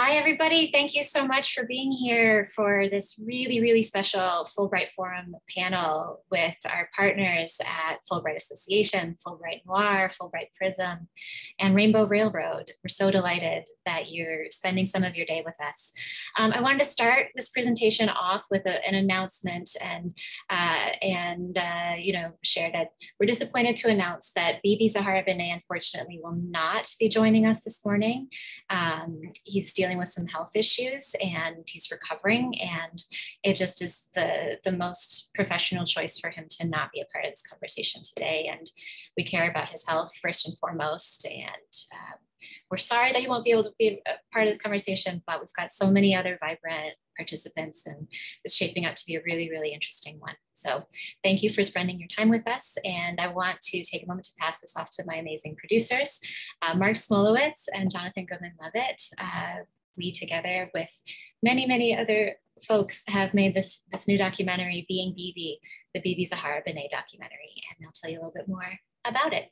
Hi, everybody. Thank you so much for being here for this really, really special Fulbright Forum panel with our partners at Fulbright Association, Fulbright Noir, Fulbright Prism, and Rainbow Railroad. We're so delighted that you're spending some of your day with us. Um, I wanted to start this presentation off with a, an announcement and, uh, and uh, you know, share that we're disappointed to announce that BeBe Zahara Benet unfortunately will not be joining us this morning. Um, he's dealing with some health issues and he's recovering. And it just is the, the most professional choice for him to not be a part of this conversation today. And we care about his health first and foremost. And um, we're sorry that he won't be able to be a part of this conversation, but we've got so many other vibrant participants and it's shaping up to be a really, really interesting one. So thank you for spending your time with us. And I want to take a moment to pass this off to my amazing producers, uh, Mark Smolowitz and Jonathan Goodman Levitt. Uh, we together with many, many other folks have made this, this new documentary, Being BeBe, the BeBe Zahara Benet documentary. And they'll tell you a little bit more about it.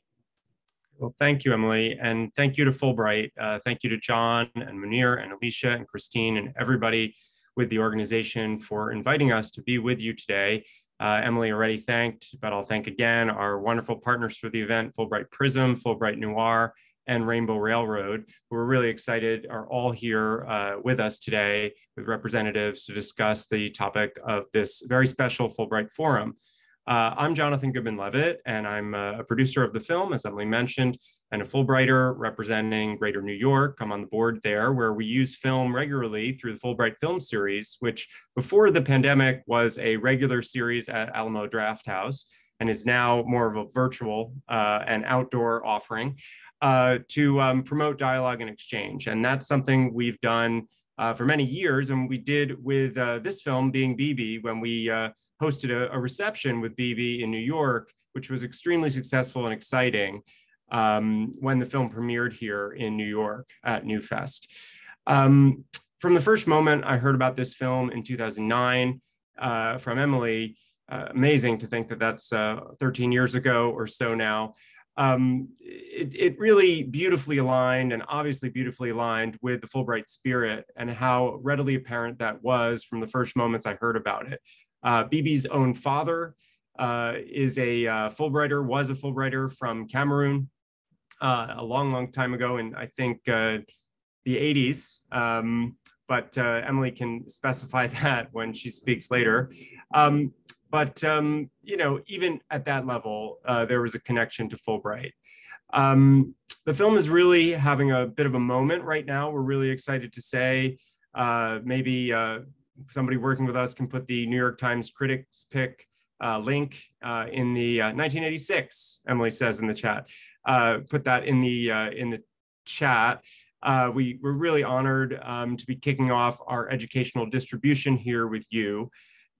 Well, thank you, Emily. And thank you to Fulbright. Uh, thank you to John and Munir and Alicia and Christine and everybody with the organization for inviting us to be with you today. Uh, Emily already thanked, but I'll thank again our wonderful partners for the event, Fulbright Prism, Fulbright Noir, and Rainbow Railroad, who are really excited, are all here uh, with us today with representatives to discuss the topic of this very special Fulbright Forum. Uh, I'm Jonathan Goodman Levitt, and I'm a producer of the film, as Emily mentioned, and a Fulbrighter representing Greater New York. I'm on the board there, where we use film regularly through the Fulbright Film Series, which before the pandemic was a regular series at Alamo Drafthouse and is now more of a virtual uh, and outdoor offering uh, to um, promote dialogue and exchange. And that's something we've done uh, for many years. And we did with uh, this film being BeBe when we uh, hosted a, a, reception with BeBe in New York, which was extremely successful and exciting um, when the film premiered here in New York at Newfest. Um, from the first moment I heard about this film in 2009 uh, from Emily, amazing to think that that's uh, 13 years ago or so now um, it, it, really beautifully aligned and obviously beautifully aligned with the Fulbright spirit and how readily apparent that was from the first moments I heard about it. Uh, BeBe's own father uh, is a uh, Fulbrighter, was a Fulbrighter from Cameroon uh, a long, long time ago, in I think uh, the 80s. Um, but uh, Emily can specify that when she speaks later. Um, but um, you know, even at that level, uh, there was a connection to Fulbright. Um, the film is really having a bit of a moment right now. We're really excited to say uh, maybe uh, somebody working with us can put the New York Times critics pick uh, link uh, in the 1986. Uh, Emily says in the chat. put that in the in the chat. Uh, we, we're really honored um, to be kicking off our educational distribution here with you.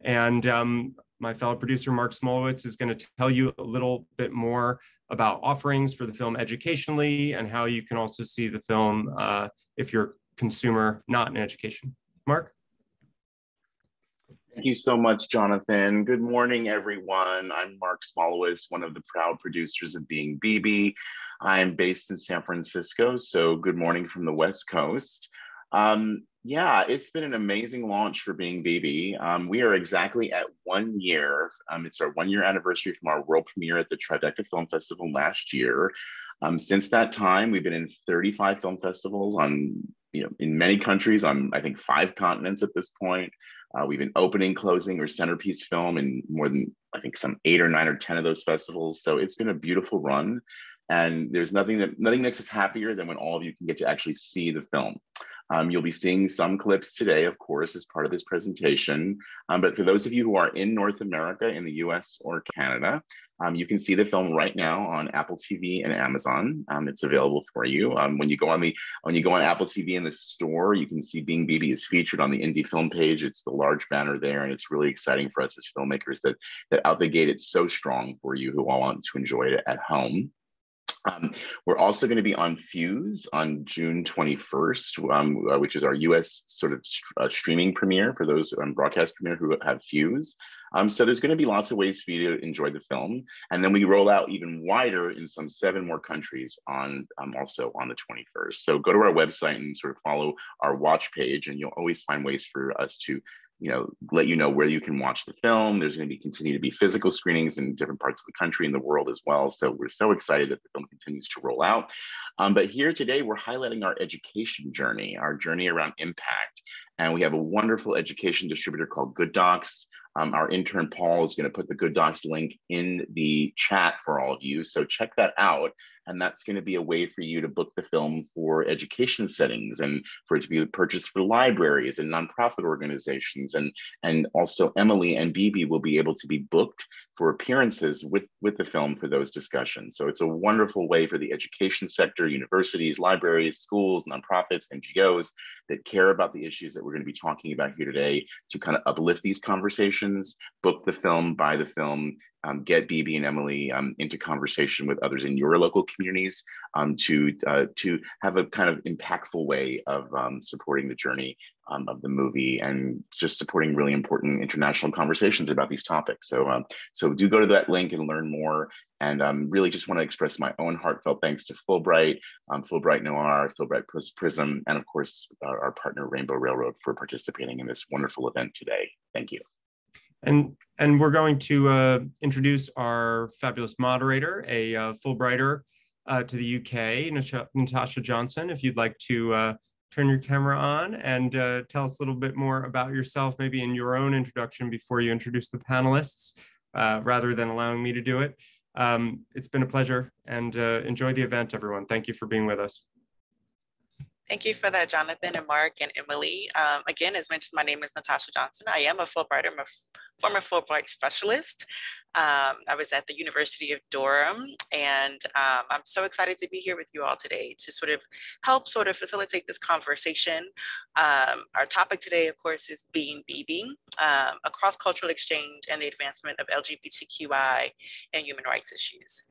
And um, my fellow producer, Mark Smolowitz, is going to tell you a little bit more about offerings for the film educationally and how you can also see the film uh, if you're a consumer not in education. Mark? Thank you so much, Jonathan. Good morning, everyone. I'm Mark Smolowitz, one of the proud producers of Being BeBe. I'm based in San Francisco, so good morning from the West Coast. Um, yeah, it's been an amazing launch for Being BeBe. Um, we are exactly at one year. Um, it's our one year anniversary from our world premiere at the Tribeca Film Festival last year. Um, since that time, we've been in 35 film festivals on, you know, in many countries on, I think, five continents at this point. Uh, we've been opening, closing, or centerpiece film in more than, I think, some eight or nine or 10 of those festivals. So it's been a beautiful run. And there's nothing that nothing makes us happier than when all of you can get to actually see the film. Um, you'll be seeing some clips today, of course, as part of this presentation. Um, but for those of you who are in North America, in the US or Canada, um, you can see the film right now on Apple TV and Amazon. Um, it's available for you. Um, when you go on the when you go on Apple TV in the store, you can see Being BeBe is featured on the indie film page. It's the large banner there, and it's really exciting for us as filmmakers that that out the gate it's so strong for you who all want to enjoy it at home. Um, we're also going to be on Fuse on June 21st, um, uh, which is our US sort of st uh, streaming premiere for those um, broadcast premiere who have Fuse. Um, so there's going to be lots of ways for you to enjoy the film. And then we roll out even wider in some seven more countries on um, also on the 21st. So go to our website and sort of follow our watch page and you'll always find ways for us to you know, let you know where you can watch the film. There's going to be continue to be physical screenings in different parts of the country and the world as well. So we're so excited that the film continues to roll out. Um, but here today, we're highlighting our education journey, our journey around impact. And we have a wonderful education distributor called Good Docs. Um, our intern Paul is going to put the Good Docs link in the chat for all of you. So check that out. And that's going to be a way for you to book the film for education settings and for it to be purchased for libraries and nonprofit organizations. And, and also Emily and BeBe will be able to be booked for appearances with, with the film for those discussions. So it's a wonderful way for the education sector, universities, libraries, schools, nonprofits, NGOs that care about the issues that we're going to be talking about here today to kind of uplift these conversations, book the film, buy the film, um, get BeBe and Emily um, into conversation with others in your local communities um, to uh, to have a kind of impactful way of um, supporting the journey um, of the movie and just supporting really important international conversations about these topics. So um, so do go to that link and learn more. And really just want to express my own heartfelt thanks to Fulbright, Fulbright Noir, Fulbright Prism, and of course our, our partner Rainbow Railroad for participating in this wonderful event today. Thank you. And and we're going to uh, introduce our fabulous moderator, a uh, Fulbrighter uh, to the UK, Natasha Johnson. If you'd like to uh, turn your camera on and uh, tell us a little bit more about yourself, maybe in your own introduction before you introduce the panelists, uh, rather than allowing me to do it. Um, it's been a pleasure and enjoy the event, everyone. Thank you for being with us. Thank you for that, Jonathan and Mark and Emily. Um, again, as mentioned, my name is Natasha Johnson. I am a Fulbrighter, I'm a former Fulbright specialist. Um, I was at the University of Durham, and um, I'm so excited to be here with you all today to sort of help sort of facilitate this conversation. Um, our topic today, of course, is being BeBe, um, a cross-cultural exchange and the advancement of LGBTQI and human rights issues.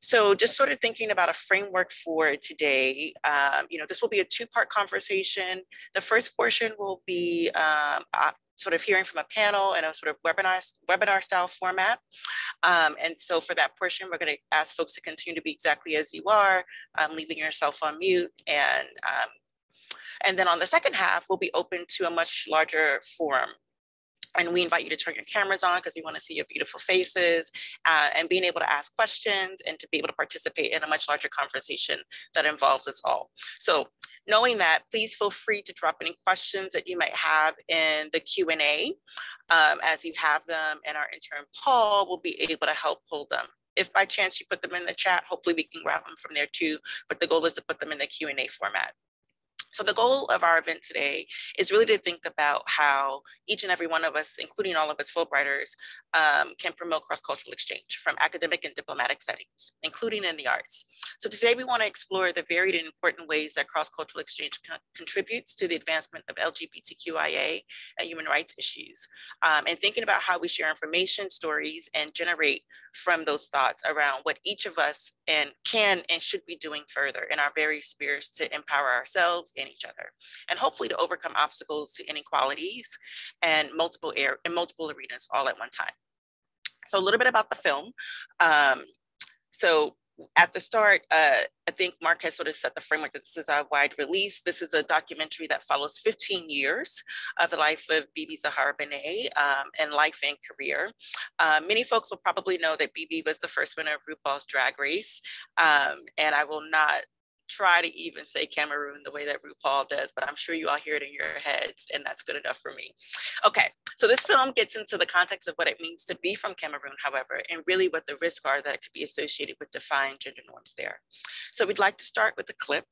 So just sort of thinking about a framework for today, um, you know, this will be a two-part conversation. The first portion will be um, uh, sort of hearing from a panel in a sort of webinar, webinar style format. Um, and so for that portion, we're gonna ask folks to continue to be exactly as you are, um, leaving yourself on mute. And, um, and then on the second half, we'll be open to a much larger forum and we invite you to turn your cameras on because we want to see your beautiful faces uh, and being able to ask questions and to be able to participate in a much larger conversation that involves us all. So knowing that, please feel free to drop any questions that you might have in the Q&A um, as you have them and our intern Paul will be able to help pull them. If by chance you put them in the chat, hopefully we can grab them from there too, but the goal is to put them in the Q&A format. So the goal of our event today is really to think about how each and every one of us, including all of us Fulbrighters, um, can promote cross-cultural exchange from academic and diplomatic settings, including in the arts. So today we want to explore the varied and important ways that cross-cultural exchange co contributes to the advancement of LGBTQIA and human rights issues, um, and thinking about how we share information, stories, and generate from those thoughts around what each of us and can and should be doing further in our various spheres to empower ourselves each other, and hopefully to overcome obstacles to inequalities and multiple air in multiple arenas all at one time. So a little bit about the film. Um, so at the start, uh, I think Mark has sort of set the framework that this is a wide release. This is a documentary that follows 15 years of the life of BeBe Zahara Benet um, and life and career. Uh, many folks will probably know that BeBe was the first winner of RuPaul's Drag Race, um, and I will not try to even say Cameroon the way that RuPaul does, but I'm sure you all hear it in your heads, and that's good enough for me. Okay, so this film gets into the context of what it means to be from Cameroon, however, and really what the risks are that it could be associated with defined gender norms there. So we'd like to start with a clip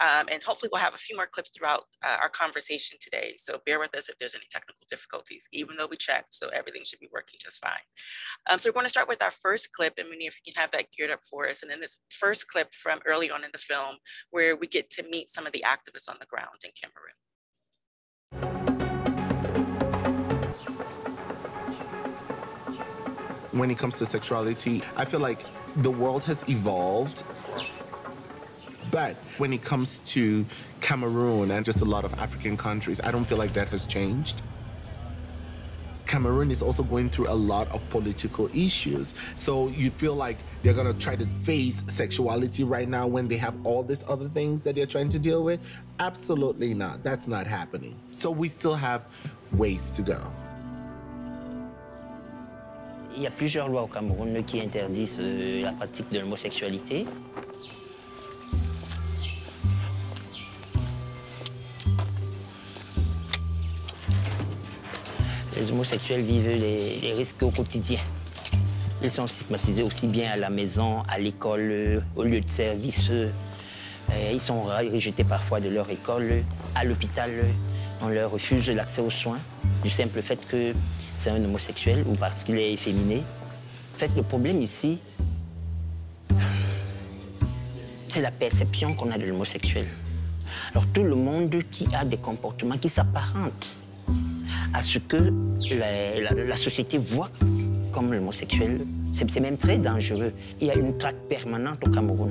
um, and hopefully we'll have a few more clips throughout uh, our conversation today. So bear with us if there's any technical difficulties, even though we checked, so everything should be working just fine. Um, so we're going to start with our first clip, and Mini, if you can have that geared up for us. And in this first clip from early on in the film, where we get to meet some of the activists on the ground in Cameroon. When it comes to sexuality, I feel like the world has evolved. But when it comes to Cameroon and just a lot of African countries, I don't feel like that has changed. Cameroon is also going through a lot of political issues. So you feel like they're going to try to face sexuality right now when they have all these other things that they're trying to deal with? Absolutely not. That's not happening. So we still have ways to go. Il y a plusieurs lois au Cameroun qui interdisent euh, la pratique de l'homosexualité. Les homosexuels vivent les, risques au quotidien. Ils sont stigmatisés aussi bien à la maison, à l'école, au lieu de service. Ils sont rejetés parfois de leur école, à l'hôpital. On leur refuse l'accès aux soins du simple fait que c'est un homosexuel ou parce qu'il est efféminé. En fait, le problème ici, c'est la perception qu'on a de l'homosexuel. Alors tout le monde qui a des comportements qui s'apparentent à ce que la, société voit comme l'homosexuel, c'est même très dangereux. Il y a une traque permanente au Cameroun.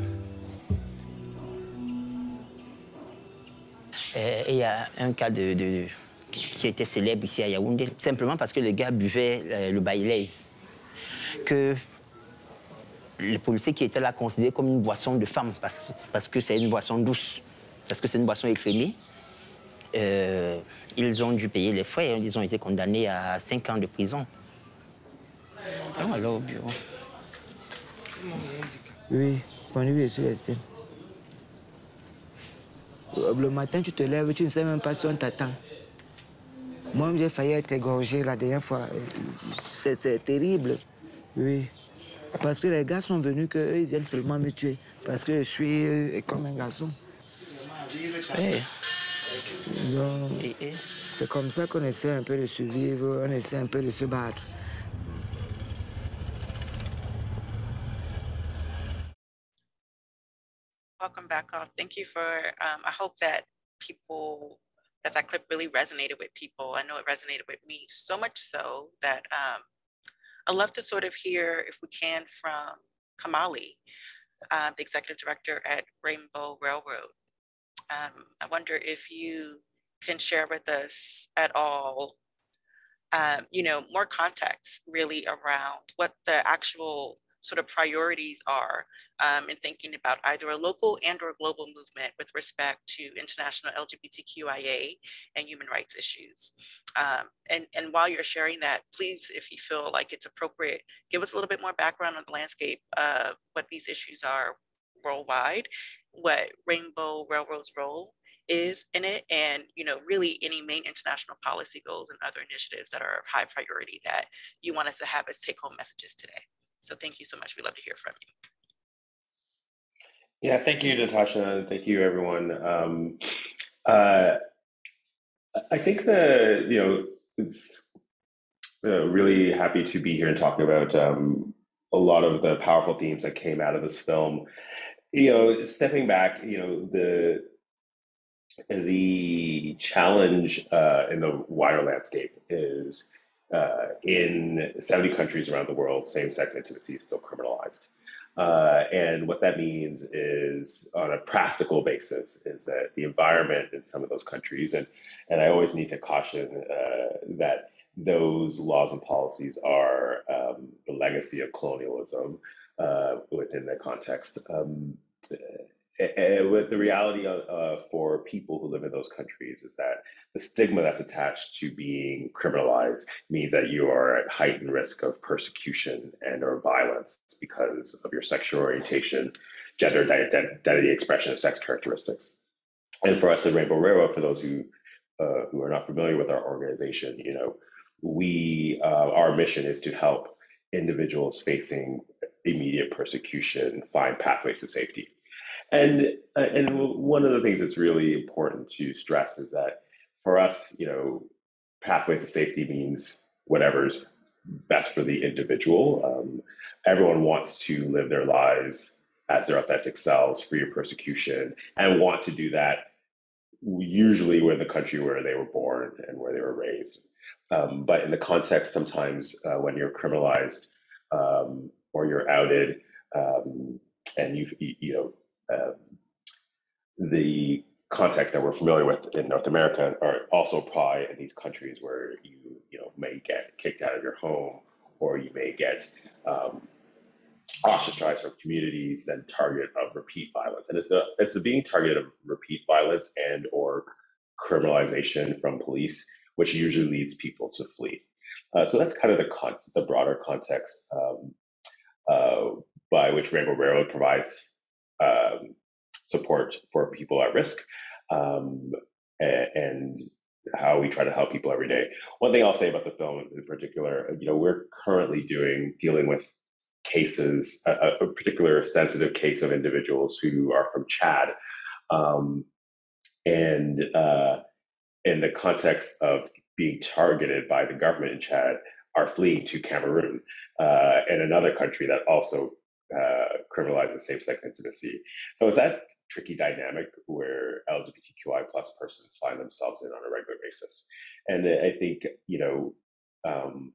Il y a un cas de, qui était célèbre ici à Yaoundé, simplement parce que les gars buvaient euh, le baileys, que les policiers qui étaient là considéraient comme une boisson de femme, parce, parce que c'est une boisson douce, parce que c'est une boisson écrémée. Euh, ils ont dû payer les frais, hein. ils ont été condamnés à 5 ans de prison. Ah, alors au bureau. Oui, bonne nuit, je suis lesbienne. Le matin, tu te lèves, tu ne sais même pas si on t'attend. Moi, j'ai failli être égorgé la dernière fois. C'est terrible. Oui. Parce que les gars sont venus qu'eux, ils viennent seulement me tuer. Parce que je suis euh, comme un garçon. Hey. Donc, c'est comme ça qu'on essaie un peu de survivre, on essaie un peu de se battre. Welcome back off. Thank you for, um, I hope that people, that that clip really resonated with people. I know it resonated with me so much so that um, I'd love to sort of hear, if we can, from Kimahli, uh, the executive director at Rainbow Railroad. Um, I wonder if you can share with us at all, um, you know, more context really around what the actual sort of priorities are um, in thinking about either a local and or global movement with respect to international LGBTQIA and human rights issues. Um, and, and while you're sharing that, please, if you feel like it's appropriate, give us a little bit more background on the landscape of what these issues are worldwide, what Rainbow Railroad's role is in it and you know really any main international policy goals and other initiatives that are of high priority that you want us to have as take home messages today. So thank you so much. We'd love to hear from you. Yeah thank you natasha. Thank you everyone. Um, uh, i think the you know it's uh, really happy to be here and talking about um, a lot of the powerful themes that came out of this film you know stepping back you know the the challenge uh, in the wider landscape is uh, in 70 countries around the world, same sex intimacy is still criminalized. Uh, and what that means is, on a practical basis, is that the environment in some of those countries, and, and I always need to caution uh, that those laws and policies are um, the legacy of colonialism uh, within the context. Um, and with the reality uh, for people who live in those countries is that the stigma that's attached to being criminalized means that you are at heightened risk of persecution and or violence because of your sexual orientation, gender identity expression, and sex characteristics. And for us at Rainbow Railroad, for those who uh, who are not familiar with our organization, you know, we uh, our mission is to help individuals facing immediate persecution find pathways to safety and uh, and one of the things that's really important to stress is that for us, you know, pathway to safety means whatever's best for the individual. Um, everyone wants to live their lives as their authentic selves, free of persecution, and want to do that usually in the country where they were born and where they were raised. Um, but in the context, sometimes uh, when you're criminalized um, or you're outed, Um, and you've you know, the context that we're familiar with in North America are also apply in these countries where you, you know, may get kicked out of your home or you may get um, ostracized from communities, then target of repeat violence. And it's the it's the being targeted of repeat violence and or criminalization from police, which usually leads people to flee. Uh, so that's kind of the con- the broader context um, uh, by which Rainbow Railroad provides um, support for people at risk, um, and, and, how we try to help people every day. One thing I'll say about the film in particular, you know, we're currently doing dealing with cases, a, a particular sensitive case of individuals who are from Chad, um, and uh, in the context of being targeted by the government in Chad, are fleeing to Cameroon uh, and another country that also uh, criminalizes same-sex intimacy. So it's that tricky dynamic where LGBTQI plus persons find themselves in on a regular basis. And I think, you know, um,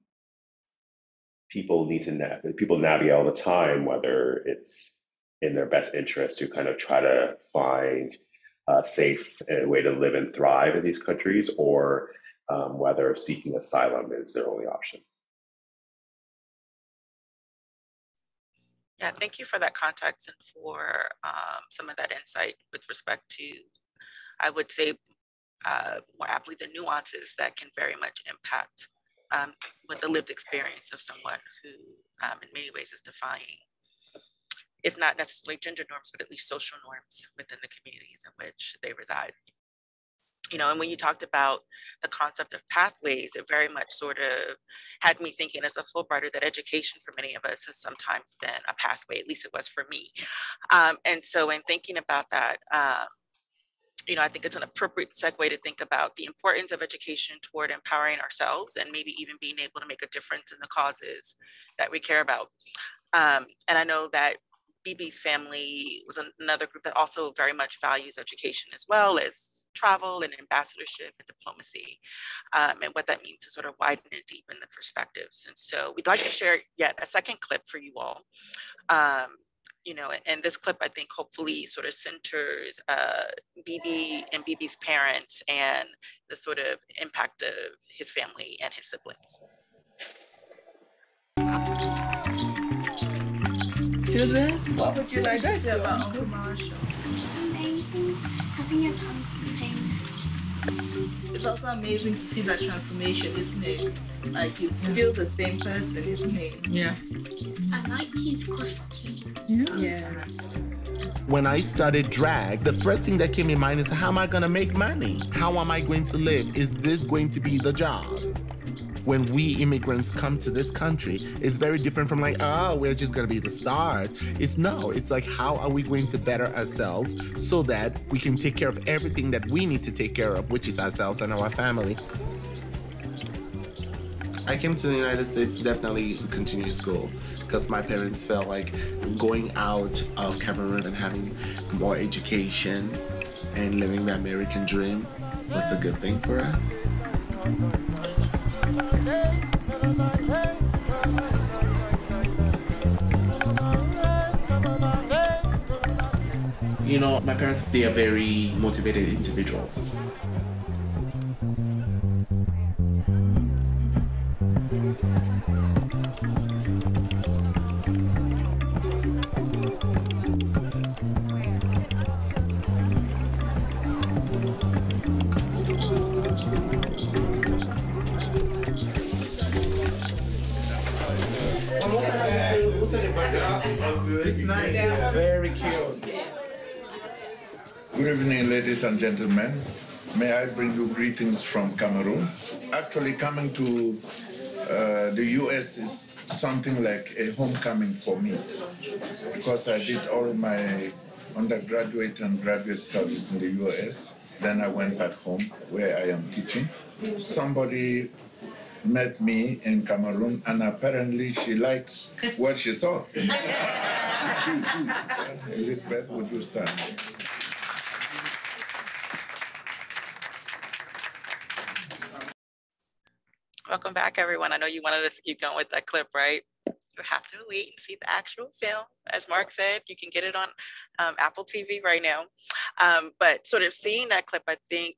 people need to, na- people navigate all the time, whether it's in their best interest to kind of try to find a safe way to live and thrive in these countries or um, whether seeking asylum is their only option. Yeah, thank you for that context and for um, some of that insight with respect to, I would say, uh, more aptly, the nuances that can very much impact um, with the lived experience of someone who, um, in many ways, is defying, if not necessarily gender norms, but at least social norms within the communities in which they reside you know, and when you talked about the concept of pathways, it very much sort of had me thinking as a Fulbrighter that education for many of us has sometimes been a pathway, at least it was for me. Um, and so in thinking about that, um, you know, I think it's an appropriate segue to think about the importance of education toward empowering ourselves and maybe even being able to make a difference in the causes that we care about. Um, and I know that BeBe's family was another group that also very much values education as well as travel and ambassadorship and diplomacy um, and what that means to sort of widen and deepen the perspectives. And so we'd like to share yet a second clip for you all. Um, you know, and this clip I think hopefully sort of centers uh, BeBe and BeBe's parents and the sort of impact of his family and his siblings. Children, what would you like to say about Uncle Marshall? It's amazing having an uncle famous. It's also amazing to see that transformation, isn't it? Like it's still the same person, isn't it? Yeah. I like his costume. Yeah. yeah. When I started drag, the first thing that came in mind is how am I gonna make money? How am I going to live? Is this going to be the job? When we immigrants come to this country, it's very different from like, oh, we're just gonna be the stars. It's no, it's like, how are we going to better ourselves so that we can take care of everything that we need to take care of, which is ourselves and our family. I came to the United States definitely to continue school because my parents felt like going out of Cameroon and having more education and living the American dream was a good thing for us. You know, my parents, they are very motivated individuals. Ladies and gentlemen. May I bring you greetings from Cameroon? Actually, coming to uh, the US is something like a homecoming for me because I did all my undergraduate and graduate studies in the US. Then I went back home where I am teaching. Somebody met me in Cameroon and apparently she liked what she saw. Elizabeth, would you stand? Welcome back, everyone. I know you wanted us to keep going with that clip, right? you have to wait and see the actual film. As Mark said, you can get it on um, Apple TV right now. Um, but sort of seeing that clip, I think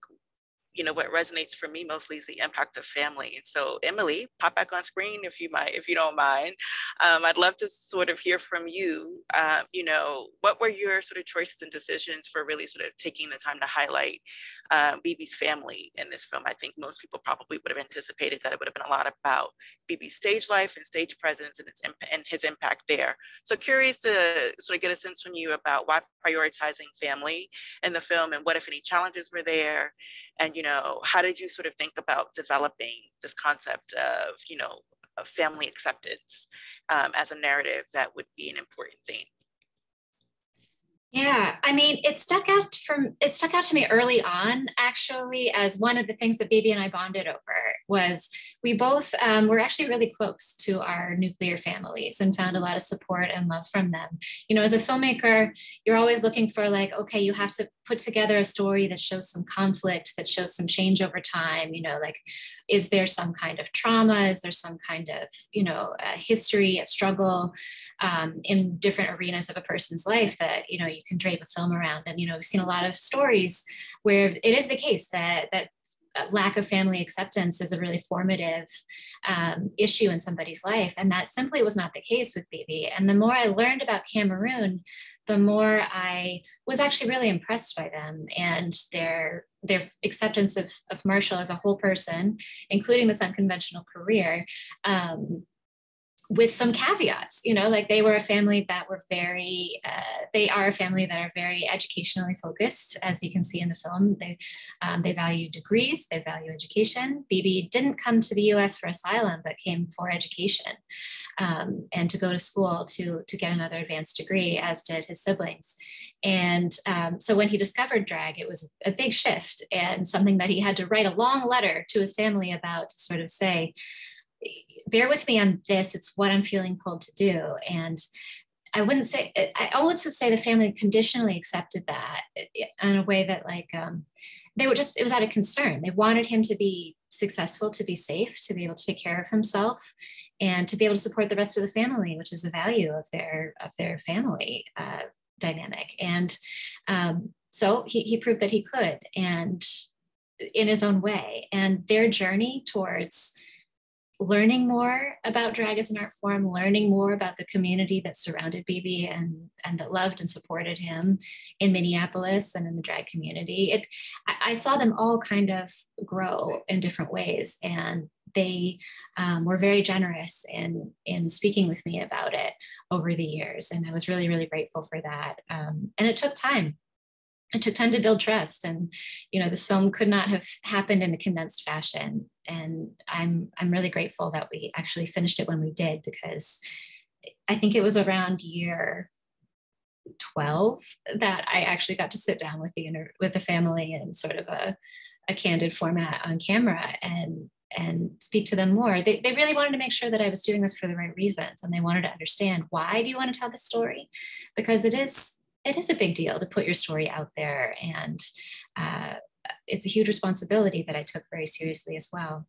you know what resonates for me mostly is the impact of family and so emily pop back on screen if you might if you don't mind um, i'd love to sort of hear from you uh, you know what were your sort of choices and decisions for really sort of taking the time to highlight uh, BeBe's family in this film. I think most people probably would have anticipated that it would have been a lot about BeBe's stage life and stage presence and, its imp- and his impact there. So curious to sort of get a sense from you about why prioritizing family in the film and what if any challenges were there? And you know how did you sort of think about developing this concept of you know of family acceptance um, as a narrative that would be an important theme yeah, I mean, it stuck out from it stuck out to me early on, actually, as one of the things that Baby and I bonded over was we both um, were actually really close to our nuclear families and found a lot of support and love from them. You know, as a filmmaker, you're always looking for like, okay, you have to put together a story that shows some conflict, that shows some change over time. You know, like, is there some kind of trauma? Is there some kind of you know history of struggle um, in different arenas of a person's life that you know you can drape a film around. And you know, we've seen a lot of stories where it is the case that that lack of family acceptance is a really formative um, issue in somebody's life. And that simply was not the case with BeBe. And the more I learned about Cameroon, the more I was actually really impressed by them and their their acceptance of, of Marshall as a whole person, including this unconventional career. Um, with some caveats you know like they were a family that were very uh, they are a family that are very educationally focused. As you can see in the film they um, they value degrees they value education. BeBe didn't come to the us for asylum but came for education um, and to go to school to to get another advanced degree as did his siblings. And um, so when he discovered drag it was a big shift and something that he had to write a long letter to his family about to sort of say bear with me on this. It's what I'm feeling pulled to do. And I wouldn't say, I always would say the family conditionally accepted that in a way that like, um, they were just, it was out of concern. They wanted him to be successful, to be safe, to be able to take care of himself and to be able to support the rest of the family, which is the value of their, of their family uh, dynamic. And um, so he, he proved that he could and in his own way and their journey towards learning more about drag as an art form, learning more about the community that surrounded BeBe and, and that loved and supported him in Minneapolis and in the drag community. It, I, I saw them all kind of grow in different ways and they um, were very generous in, in speaking with me about it over the years. And I was really, really grateful for that. Um, and it took time it took time to build trust and you know this film could not have happened in a condensed fashion and i'm i'm really grateful that we actually finished it when we did because i think it was around year 12 that i actually got to sit down with the inter- with the family in sort of a, a candid format on camera and and speak to them more. They, they really wanted to make sure that i was doing this for the right reasons and they wanted to understand why do you want to tell this story? Because it is it is a big deal to put your story out there and uh, it's a huge responsibility that I took very seriously as well.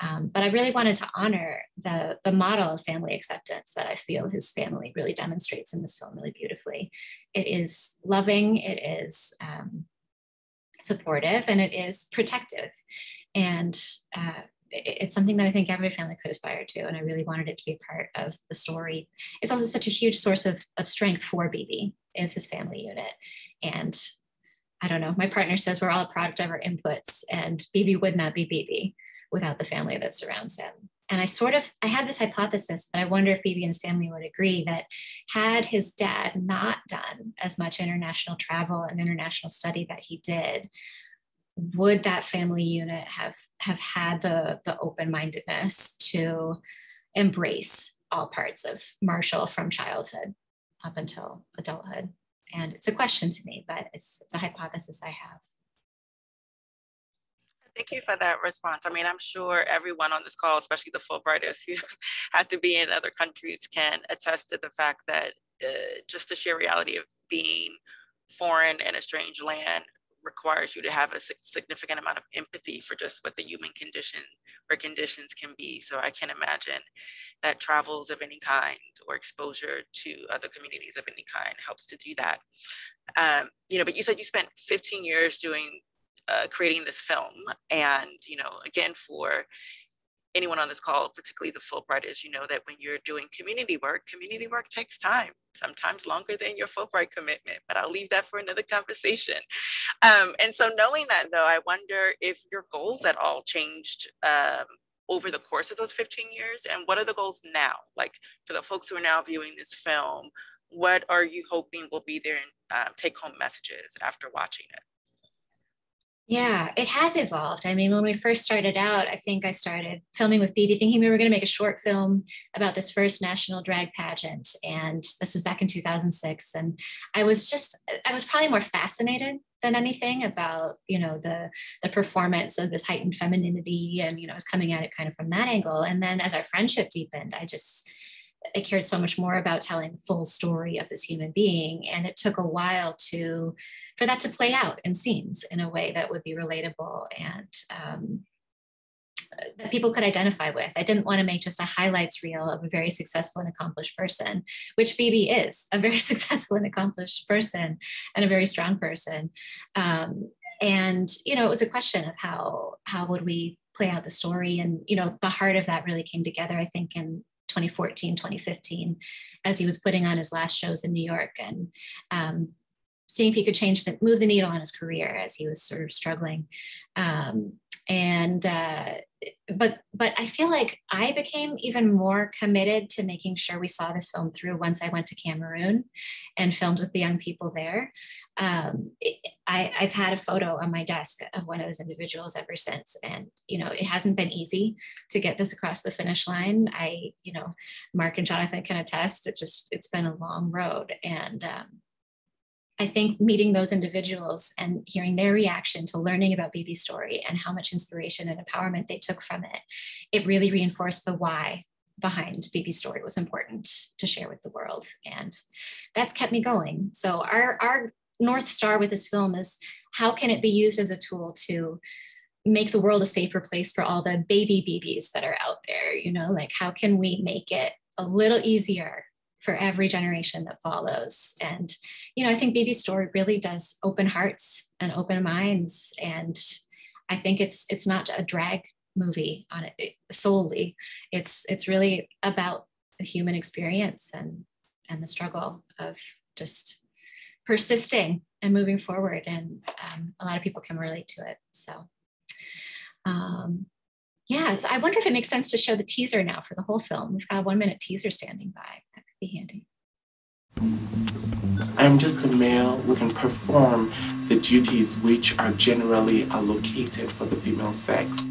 Um, but I really wanted to honor the, the model of family acceptance that I feel his family really demonstrates in this film really beautifully. It is loving, it is um, supportive, and it is protective. And uh, it's something that I think every family could aspire to. And I really wanted it to be part of the story. It's also such a huge source of, of strength for BeBe is his family unit. And I don't know, my partner says we're all a product of our inputs and BeBe would not be BeBe without the family that surrounds him. And I sort of, I had this hypothesis that I wonder if BeBe and his family would agree that had his dad not done as much international travel and international study that he did, would that family unit have have had the the open-mindedness to embrace all parts of Marshall from childhood up until adulthood? And it's a question to me, but it's, it's a hypothesis I have. Thank you for that response. I mean, I'm sure everyone on this call, especially the Fulbrighters who have to be in other countries, can attest to the fact that uh, just the sheer reality of being foreign in a strange land requires you to have a significant amount of empathy for just what the human condition or conditions can be. So I can imagine that travels of any kind or exposure to other communities of any kind helps to do that. Um, you know, but you said you spent 15 years doing uh, creating this film, and you know, again for anyone on this call, particularly the Fulbrighters, you know that when you're doing community work, community work takes time, sometimes longer than your Fulbright commitment, but I'll leave that for another conversation. Um, and so knowing that though, I wonder if your goals at all changed um, over the course of those 15 years and what are the goals now? Like for the folks who are now viewing this film, what are you hoping will be their uh, take home messages after watching it? Yeah, it has evolved. I mean, when we first started out, I think I started filming with BeBe thinking we were going to make a short film about this first national drag pageant. And this was back in 2006. And I was just, I was probably more fascinated than anything about, you know, the, the performance of this heightened femininity. And, you know, I was coming at it kind of from that angle. And then as our friendship deepened, I just, I cared so much more about telling the full story of this human being. And it took a while to for that to play out in scenes in a way that would be relatable and um, that people could identify with. I didn't want to make just a highlights reel of a very successful and accomplished person, which BeBe is a very successful and accomplished person and a very strong person. Um, and you know, it was a question of how how would we play out the story, and you know, the heart of that really came together. I think in 2014, 2015, as he was putting on his last shows in New York and um, seeing if he could change the move the needle on his career as he was sort of struggling. Um, and uh, but but I feel like I became even more committed to making sure we saw this film through once I went to Cameroon and filmed with the young people there. Um, it, I, I've had a photo on my desk of one of those individuals ever since, and you know it hasn't been easy to get this across the finish line. I you know Mark and Jonathan can attest. It just it's been a long road, and um, I think meeting those individuals and hearing their reaction to learning about BeBe's story and how much inspiration and empowerment they took from it, it really reinforced the why behind BeBe's story was important to share with the world. And that's kept me going. So our, our North Star with this film is how can it be used as a tool to make the world a safer place for all the baby BBs that are out there, you know, like how can we make it a little easier for every generation that follows. And, you know, I think BeBe's story really does open hearts and open minds. And I think it's it's not a drag movie on it solely. It's it's really about the human experience and and the struggle of just persisting and moving forward. And um, a lot of people can relate to it. So um, yeah, so I wonder if it makes sense to show the teaser now for the whole film. We've got a one minute teaser standing by be handy. I'm just a male who can perform the duties which are generally allocated for the female sex.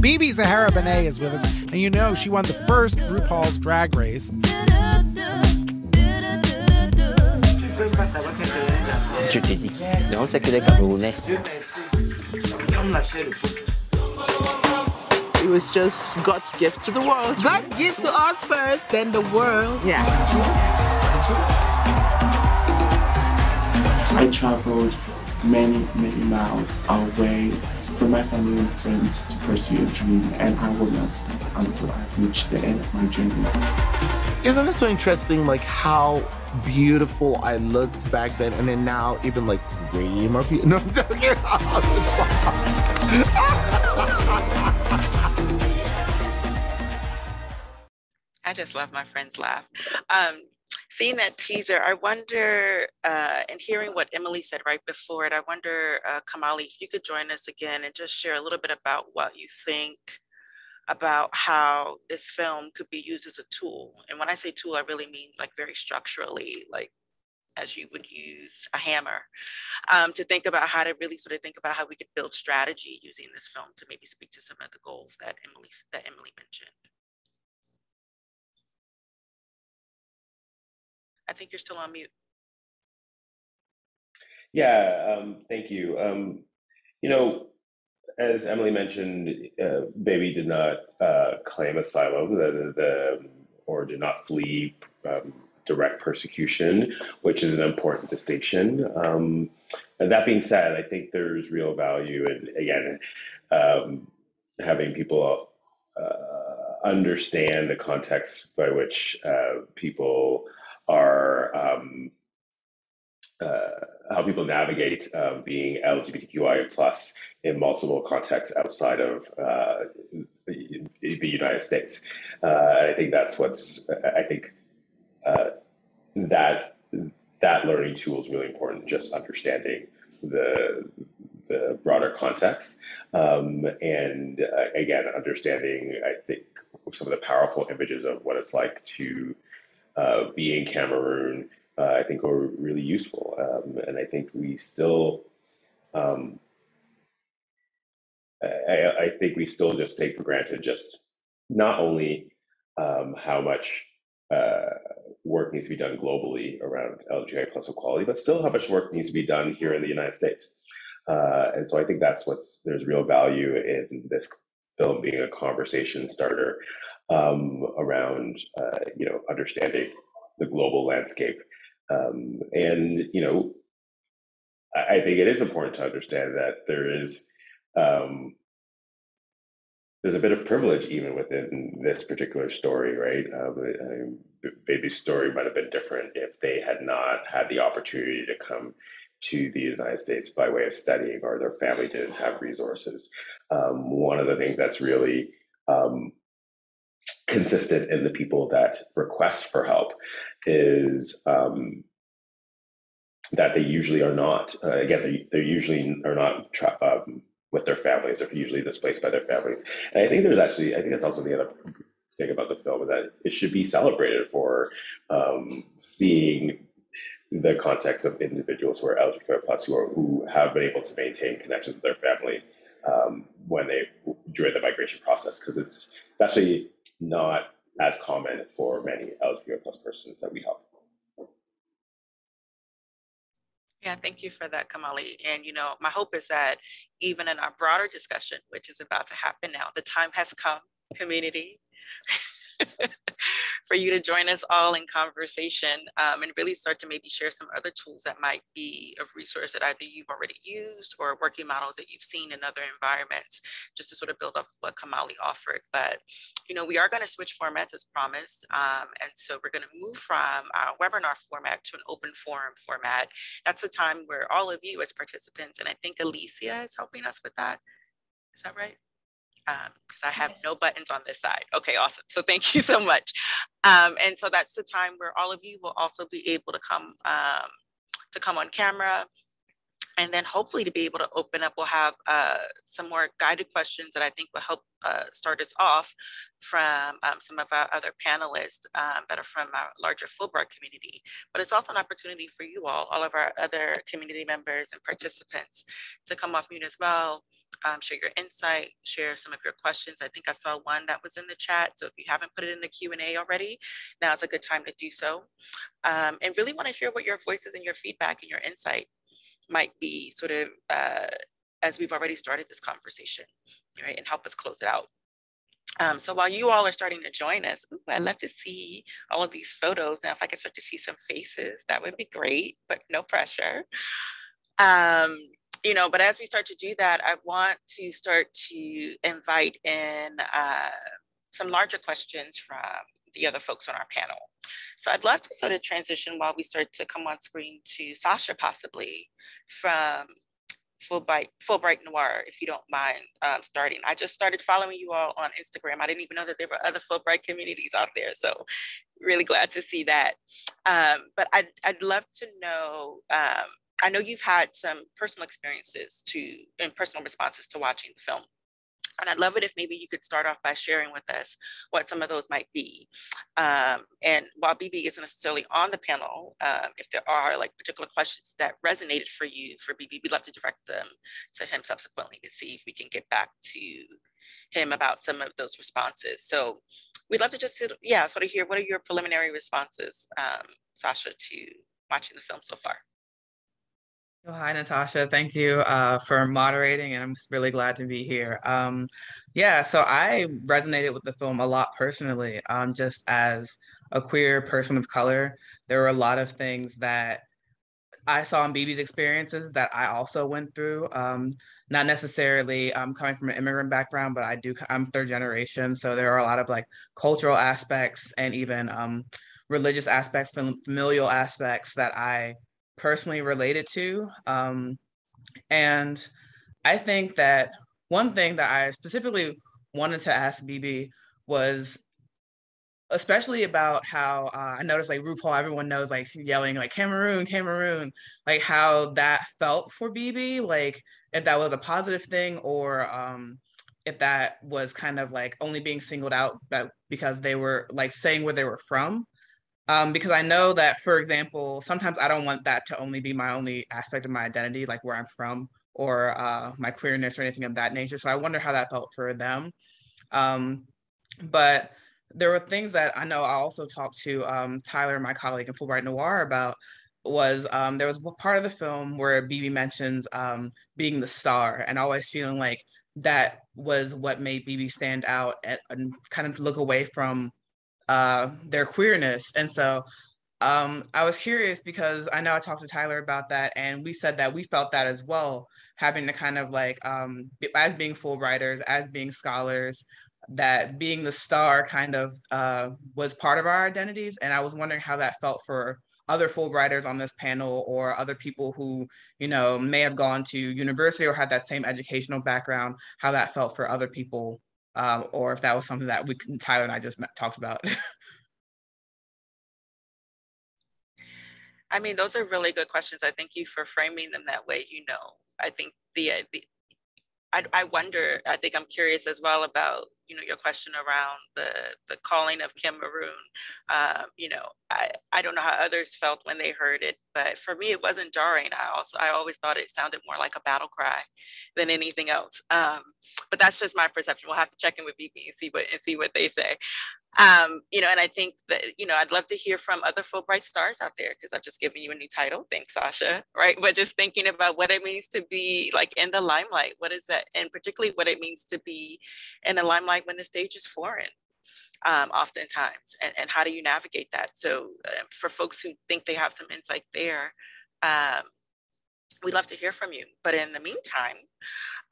BeBe Zahara Benet is with us, and you know she won the first RuPaul's Drag Race. Je t'ai dit. Non, c'est que les Camerounais. It was just God's gift to the world. God's gift to us first, then the world. Yeah. I traveled many, many miles away from my family and friends to pursue a dream, and I will not stop until I've reached the end of my journey. Isn't it so interesting, like how beautiful I looked back then, and then now even like way more beautiful. No, I'm joking. I just love my friends laugh. Um, seeing that teaser, I wonder, uh, and hearing what Emily said right before it, I wonder, uh, Kimahli, if you could join us again and just share a little bit about what you think about how this film could be used as a tool. And when I say tool, I really mean like very structurally, like as you would use a hammer, um, to think about how to really sort of think about how we could build strategy using this film to maybe speak to some of the goals that Emily that Emily mentioned. I think you're still on mute. Yeah, um, thank you. Um, you know, as Emily mentioned, uh, Baby did not uh, claim asylum the, the, or did not flee um, direct persecution, which is an important distinction. Um, that being said, I think there's real value in, again, um, having people uh, understand the context by which uh, people are. Um, uh, how people navigate uh, being LGBTQI plus in multiple contexts outside of uh, the United States. Uh, I think that's what's. I think uh, that that learning tool is really important. Just understanding the the broader context, um, and again, understanding. I think some of the powerful images of what it's like to be in Cameroon uh, I think are really useful. Um, and I think we still, um, I, I, think we still just take for granted just not only um, how much uh, work needs to be done globally around LGBTI plus equality, but still how much work needs to be done here in the United States. Uh, and so I think that's what's there's real value in this film being a conversation starter um, around uh, you know understanding the global landscape um, and, you know, I, think it is important to understand that there is, um, there's a bit of privilege even within this particular story, right? Um, BeBe's story might have been different if they had not had the opportunity to come to the United States by way of studying or their family didn't have resources. Um, one of the things that's really um, consistent in the people that request for help is um, that they usually are not. Uh, again, they, they usually are not tra- um, with their families. They're usually displaced by their families. And I think there's actually, I think that's also the other thing about the film is that it should be celebrated for um, seeing the context of individuals who are LGBTQ plus who are who have been able to maintain connections with their family um, when they during the migration process because it's it's actually not as common for many LGBTQ plus persons that we help. Yeah, thank you for that, Kimahli. And you know, my hope is that even in our broader discussion, which is about to happen now, the time has come, community. for you to join us all in conversation um, and really start to maybe share some other tools that might be of resource that either you've already used or working models that you've seen in other environments, just to sort of build up what Kimahli offered. But, you know, we are going to switch formats as promised. Um, and so we're going to move from our webinar format to an open forum format. That's a time where all of you as participants, and I think Alicia is helping us with that. Is that right? Because um, I have yes. no buttons on this side. Okay, awesome. So thank you so much. Um, and so that's the time where all of you will also be able to come um, to come on camera. And then hopefully to be able to open up, we'll have uh, some more guided questions that I think will help uh, start us off from um, some of our other panelists um, that are from our larger Fulbright community. But it's also an opportunity for you all, all of our other community members and participants to come off mute as well um, share your insight, share some of your questions. I think I saw one that was in the chat. So if you haven't put it in the Q&A already, now is a good time to do so. Um, and really want to hear what your voices and your feedback and your insight might be sort of uh, as we've already started this conversation, right? And help us close it out. Um, so while you all are starting to join us, ooh, I'd love to see all of these photos. Now, if I could start to see some faces, that would be great, but no pressure. Um, you know, but as we start to do that, I want to start to invite in uh, some larger questions from the other folks on our panel. So I'd love to sort of transition while we start to come on screen to Sasha possibly from Fulbright, Fulbright Noir, if you don't mind um, starting. I just started following you all on Instagram. I didn't even know that there were other Fulbright communities out there. So really glad to see that. Um, but I'd, I'd love to know um, I know you've had some personal experiences to and personal responses to watching the film. And I'd love it if maybe you could start off by sharing with us what some of those might be. Um, and while BeBe isn't necessarily on the panel, um, if there are like particular questions that resonated for you for BeBe, we'd love to direct them to him subsequently to see if we can get back to him about some of those responses. So we'd love to just, yeah, sort of hear what are your preliminary responses, um, Sasha, to watching the film so far? Oh, hi, Natasha. Thank you uh, for moderating, and I'm really glad to be here. Um, yeah, so I resonated with the film a lot personally, um, just as a queer person of color, there were a lot of things that I saw in BeBe's experiences that I also went through. Um, not necessarily um, coming from an immigrant background, but I do, I'm third generation. So there are a lot of like cultural aspects and even um, religious aspects, familial aspects that I personally related to. Um, and I think that one thing that I specifically wanted to ask BeBe was especially about how uh, I noticed like RuPaul, everyone knows like yelling like Cameroon, Cameroon, like how that felt for BeBe, like if that was a positive thing or um, if that was kind of like only being singled out but because they were like saying where they were from. Um, because I know that, for example, sometimes I don't want that to only be my only aspect of my identity, like where I'm from or uh, my queerness or anything of that nature. So I wonder how that felt for them. Um, but there were things that I know I also talked to um, Tyler, my colleague in Fulbright Noir, about was um, there was part of the film where BeBe mentions um, being the star and always feeling like that was what made BeBe stand out and, and kind of look away from uh, their queerness. And so um, I was curious because I know I talked to Tyler about that, and we said that we felt that as well, having to kind of like, um, as being Fulbrighters, as being scholars, that being the star kind of uh, was part of our identities. And I was wondering how that felt for other Fulbrighters on this panel or other people who, you know, may have gone to university or had that same educational background, how that felt for other people, um, or if that was something that we, can, Tyler and I just talked about. I mean, those are really good questions. I thank you for framing them that way. You know, I think the, the I, I wonder, I think I'm curious as well about, you know, your question around the, the calling of Cameroon. Um, you know, I, I don't know how others felt when they heard it, but for me, it wasn't jarring. I also, I always thought it sounded more like a battle cry than anything else. Um, but that's just my perception. We'll have to check in with BeBe and see what, and see what they say um, you know, and I think that, you know, I'd love to hear from other Fulbright stars out there because I've just given you a new title. Thanks, Sasha. Right. But just thinking about what it means to be like in the limelight. What is that? And particularly what it means to be in the limelight when the stage is foreign. Um, oftentimes, and, and how do you navigate that? So, uh, for folks who think they have some insight there, um, we'd love to hear from you. But in the meantime,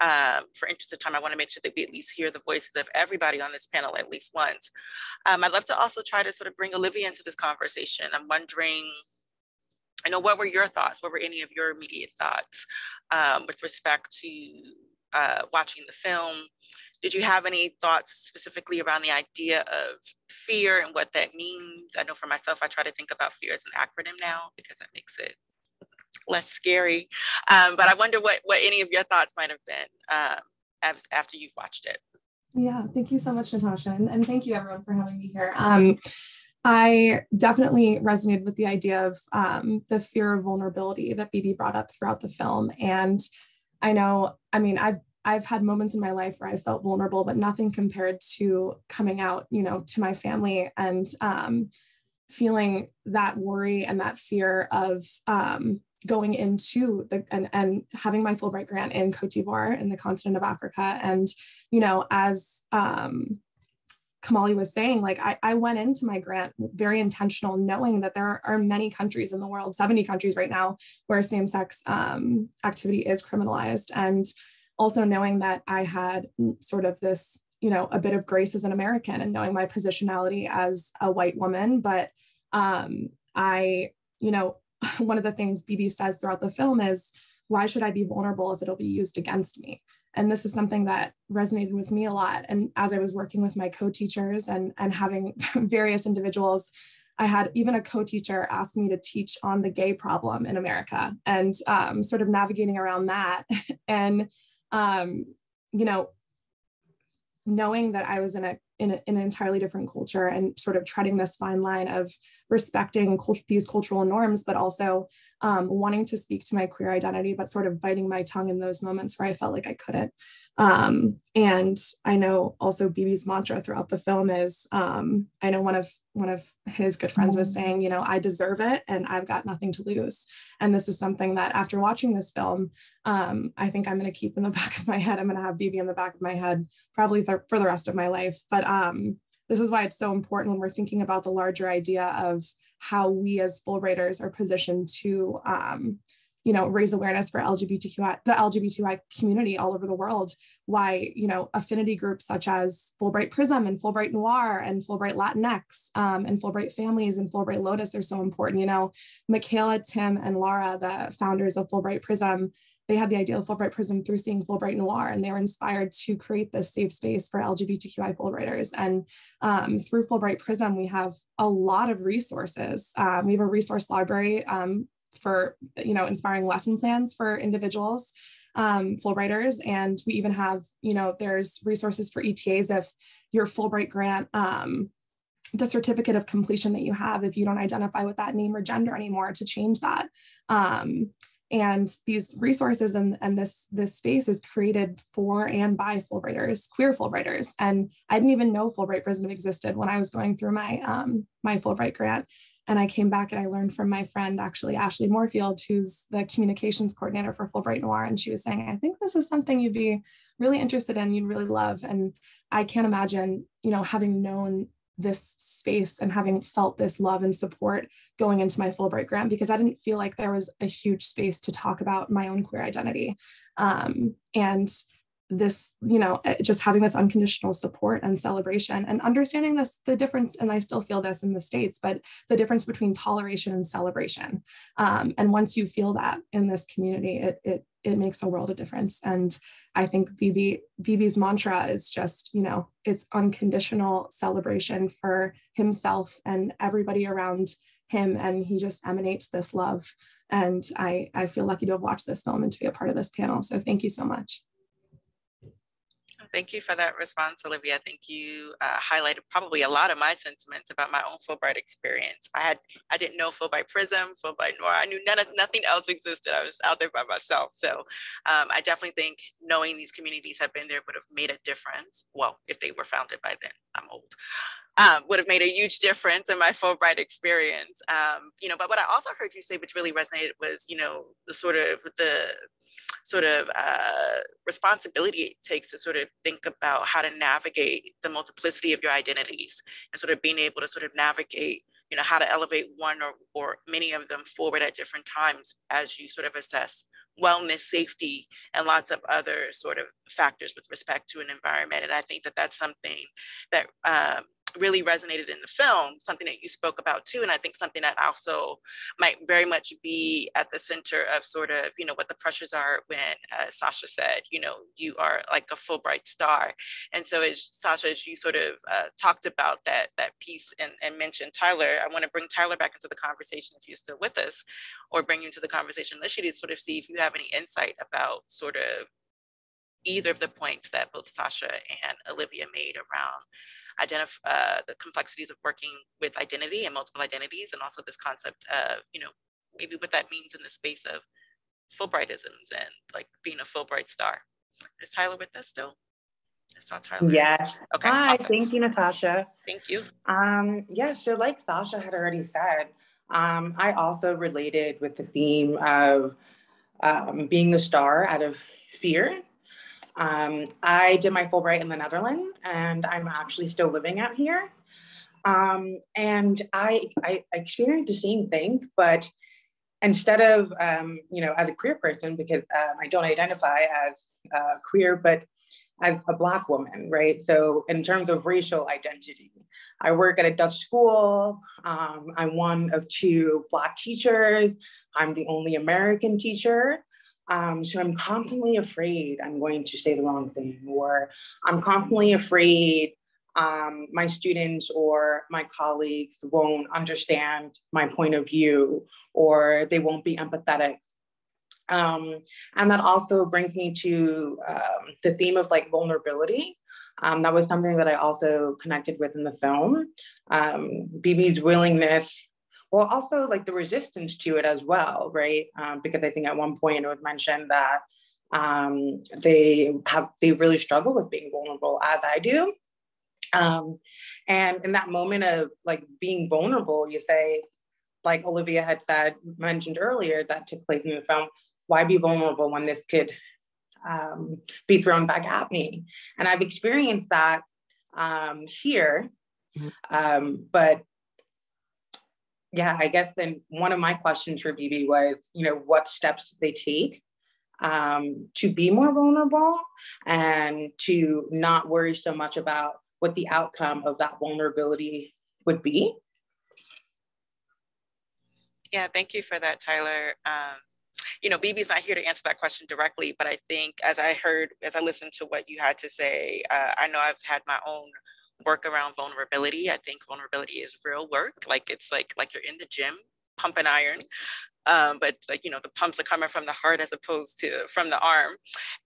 um, for interest of time, I want to make sure that we at least hear the voices of everybody on this panel at least once. Um, I'd love to also try to sort of bring Olivia into this conversation. I'm wondering, you know, what were your thoughts? What were any of your immediate thoughts um, with respect to uh, watching the film? Did you have any thoughts specifically around the idea of fear and what that means? I know for myself, I try to think about fear as an acronym now because that makes it less scary. Um, but I wonder what what any of your thoughts might have been um, as, after you've watched it. Yeah, thank you so much, Natasha, and, and thank you everyone for having me here. Um, I definitely resonated with the idea of um, the fear of vulnerability that BeBe brought up throughout the film, and I know, I mean, I've I've had moments in my life where I felt vulnerable, but nothing compared to coming out, you know, to my family and um, feeling that worry and that fear of um, going into the and, and having my Fulbright grant in Cote d'Ivoire in the continent of Africa. And, you know, as um, Kimahli was saying, like I, I went into my grant very intentional, knowing that there are many countries in the world, 70 countries right now, where same-sex um, activity is criminalized. And also knowing that I had sort of this, you know, a bit of grace as an American and knowing my positionality as a white woman. But um, I, you know, one of the things BeBe says throughout the film is, why should I be vulnerable if it'll be used against me? And this is something that resonated with me a lot. And as I was working with my co-teachers and, and having various individuals, I had even a co-teacher ask me to teach on the gay problem in America and um, sort of navigating around that. and, um, you know, knowing that I was in a in, a, in, an entirely different culture and sort of treading this fine line of respecting cult- these cultural norms, but also um, wanting to speak to my queer identity, but sort of biting my tongue in those moments where I felt like I couldn't. Um, and I know also BeBe's mantra throughout the film is, um, I know one of one of his good friends was saying, you know, I deserve it and I've got nothing to lose. And this is something that after watching this film, um, I think I'm going to keep in the back of my head. I'm going to have BB in the back of my head probably th- for the rest of my life. But um, this is why it's so important when we're thinking about the larger idea of how we as full Fulbrighters are positioned to um, you know, raise awareness for LGBTQI, the LGBTQI community all over the world. Why, you know, affinity groups such as Fulbright Prism and Fulbright Noir and Fulbright Latinx um, and Fulbright Families and Fulbright Lotus are so important. You know, Michaela, Tim, and Laura, the founders of Fulbright Prism, they had the idea of Fulbright Prism through seeing Fulbright Noir, and they were inspired to create this safe space for LGBTQI Fulbrighters. And um, through Fulbright Prism, we have a lot of resources. Um, we have a resource library um, for you know inspiring lesson plans for individuals um, Fulbrighters. And we even have, you know, there's resources for ETAs if your Fulbright grant, um, the certificate of completion that you have, if you don't identify with that name or gender anymore, to change that. Um, and these resources and, and this, this space is created for and by Fulbrighters, queer Fulbrighters. And I didn't even know Fulbright Prism existed when I was going through my, um, my Fulbright grant. And I came back and I learned from my friend, actually, Ashley Moorfield, who's the communications coordinator for Fulbright Noir. And she was saying, I think this is something you'd be really interested in, you'd really love. And I can't imagine, you know, having known this space and having felt this love and support going into my Fulbright grant because I didn't feel like there was a huge space to talk about my own queer identity. Um, and this you know eh, just having this unconditional support and celebration and understanding this the difference and i still feel this in the states but the difference between toleration and celebration. Um, and once you feel that in this community it, it it makes a world of difference. And i think BeBe BeBe's mantra is just you know it's unconditional celebration for himself and everybody around him and he just emanates this love. And i i feel lucky to have watched this film and to be a part of this panel. So thank you so much Thank you for that response, Olivia. I think you uh, highlighted probably a lot of my sentiments about my own Fulbright experience. I had I didn't know Fulbright Prism, Fulbright Noir. I knew none of nothing else existed. I was out there by myself. So um, I definitely think knowing these communities have been there would have made a difference. Well, if they were founded by then, I'm old. Um, would have made a huge difference in my Fulbright experience. Um, you know, but what I also heard you say, which really resonated, was you know the sort of the sort of uh, responsibility it takes to sort of think about how to navigate the multiplicity of your identities and sort of being able to sort of navigate you know how to elevate one or, or many of them forward at different times as you sort of assess wellness safety and lots of other sort of factors with respect to an environment and i think that that's something that um, really resonated in the film, something that you spoke about too. And I think something that also might very much be at the center of sort of, you know, what the pressures are when uh, Sasha said, you know, you are like a Fulbright star. And so as Sasha, as you sort of uh, talked about that, that piece and, and mentioned Tyler, I want to bring Tyler back into the conversation if you're still with us or bring you into the conversation initially to sort of see if you have any insight about sort of either of the points that both Sasha and Olivia made around identify uh, the complexities of working with identity and multiple identities, and also this concept of, you know, maybe what that means in the space of Fulbrightisms and like being a Fulbright star. Is Tyler with us still? I saw Tyler. Yes. Okay. Hi, awesome. thank you, Natasha. Thank you. Um, yeah, so like Sasha had already said, um, I also related with the theme of um, being the star out of fear um, I did my Fulbright in the Netherlands, and I'm actually still living out here. Um, and I, I experienced the same thing, but instead of, um, you know, as a queer person, because um, I don't identify as uh, queer, but as a Black woman, right? So, in terms of racial identity, I work at a Dutch school. Um, I'm one of two Black teachers. I'm the only American teacher. Um, so I'm constantly afraid I'm going to say the wrong thing, or I'm constantly afraid um, my students or my colleagues won't understand my point of view, or they won't be empathetic. Um, and that also brings me to um, the theme of like vulnerability. Um, that was something that I also connected with in the film. Um, BeBe's willingness well also like the resistance to it as well right? Um, because i think at one point it was mentioned that um, they have they really struggle with being vulnerable as i do. Um, and in that moment of like being vulnerable you say like olivia had said mentioned earlier that took place in the film why be vulnerable when this could um, be thrown back at me? And i've experienced that um, here. Um, but yeah, I guess then one of my questions for BeBe was, you know, what steps did they take um, to be more vulnerable and to not worry so much about what the outcome of that vulnerability would be? Yeah, thank you for that, Tyler. Um, you know, BeBe's not here to answer that question directly, but I think as I heard, as I listened to what you had to say, uh, I know I've had my own work around vulnerability. I think vulnerability is real work. Like it's like like you're in the gym pumping iron um, but like you know the pumps are coming from the heart as opposed to from the arm.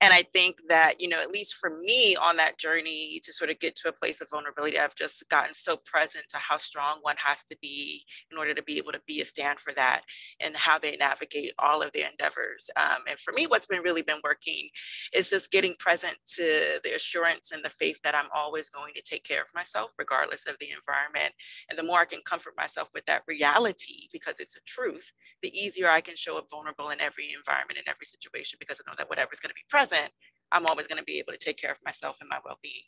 And i think that you know at least for me on that journey to sort of get to a place of vulnerability i've just gotten so present to how strong one has to be in order to be able to be a stand for that and how they navigate all of their endeavors. Um, and for me what's been really been working is just getting present to the assurance and the faith that i'm always going to take care of myself regardless of the environment. And the more i can comfort myself with that reality because it's a truth the easier I can show up vulnerable in every environment, in every situation, because I know that whatever's going to be present, I'm always going to be able to take care of myself and my well being.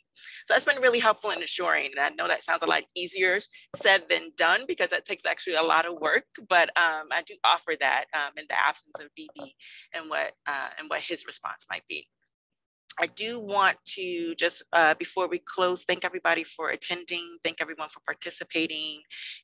So that's been really helpful in assuring. And I know that sounds a lot easier said than done because that takes actually a lot of work. But um, I do offer that um, in the absence of BeBe and what uh, and what his response might be. I do want to just uh, before we close, thank everybody for attending, thank everyone for participating,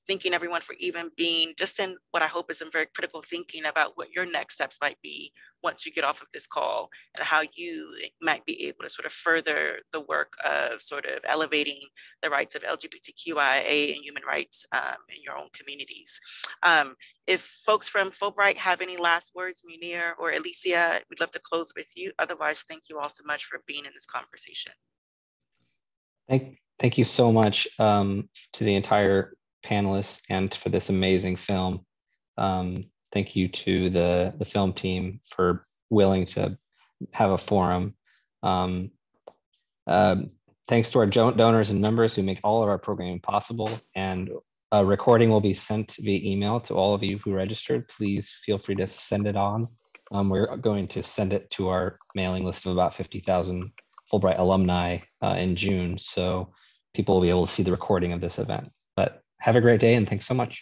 thanking everyone for even being just in what I hope is in very critical thinking about what your next steps might be once you get off of this call and how you might be able to sort of further the work of sort of elevating the rights of LGBTQIA and human rights um, in your own communities. Um, if folks from Fulbright have any last words, Munir or Alicia, we'd love to close with you. Otherwise, thank you all so much for being in this conversation. Thank, thank you so much um, to the entire panelists and for this amazing film. Um, Thank you to the, the film team for willing to have a forum. Um, uh, thanks to our donors and members who make all of our programming possible. And a recording will be sent via email to all of you who registered. Please feel free to send it on. Um, we're going to send it to our mailing list of about 50,000 Fulbright alumni uh, in June. So people will be able to see the recording of this event. But have a great day and thanks so much.